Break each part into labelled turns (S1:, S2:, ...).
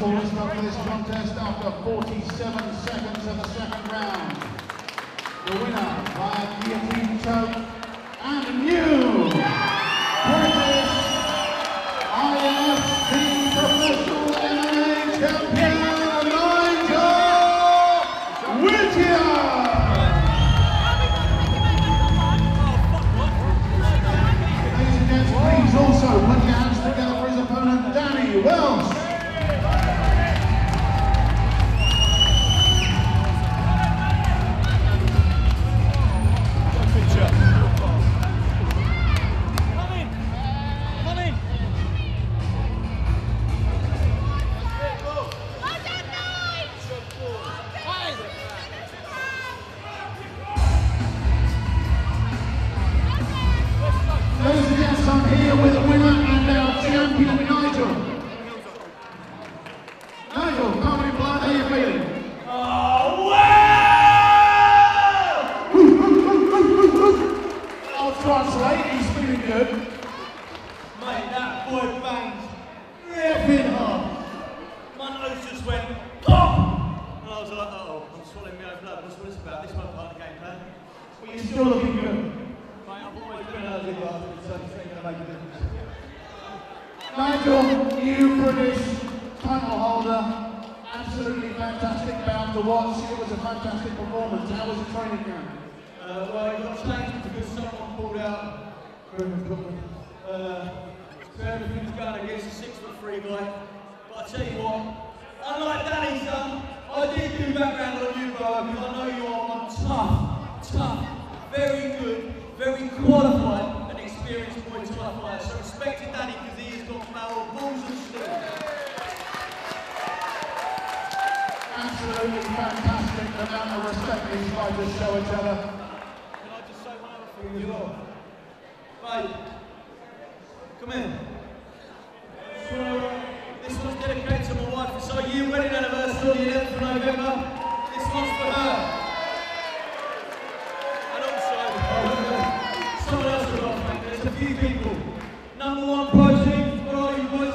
S1: Up for this contest after 47 seconds of the second round. The winner by guillotine choke and new British I'll he's feeling good.
S2: Mate, that boy banged
S1: Ripping hard.
S2: My nose just went pop! And I was like, oh, I'm swallowing my own blood. What's what it's about? This won't part of the game plan.
S1: But you're still looking good.
S2: Mate, I've always been a little bastard, so this ain't gonna make a difference.
S1: Nigel, you British title holder, absolutely fantastic bout to watch. It was a fantastic performance. How was the training ground?
S2: Well, it got changed because someone pulled out. Uh, so everything's going against a six foot three guy. But I tell you what, unlike Danny's son, I did do background on you, bro, I know you are one tough, tough, very good, very qualified and experienced boy tough fighter. So respect to Danny because he has got power, balls and steel.
S1: Absolutely fantastic amount of respect these fighters show each other.
S2: Come in. This one's dedicated to my wife. It's our year wedding anniversary the 11th of November. This one's for her. And also, someone else thank. There's a few people. Number one protein, where are you boys?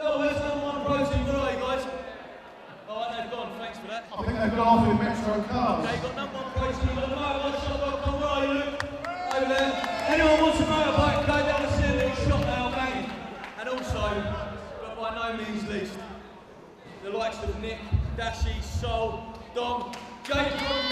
S2: Oh, where's number one protein? Where are you guys? Oh, they've gone. Thanks for that.
S1: I think they've gone off in Metro cars.
S2: Okay, got number one protein, you've got a motorbike shop.com, where are you, Luke? Over there. Anyone wants a motorbike, go down and see a little shop now, banging. And also, but by no means least, the likes of Nick, Dashi, Sol, Dom, Jake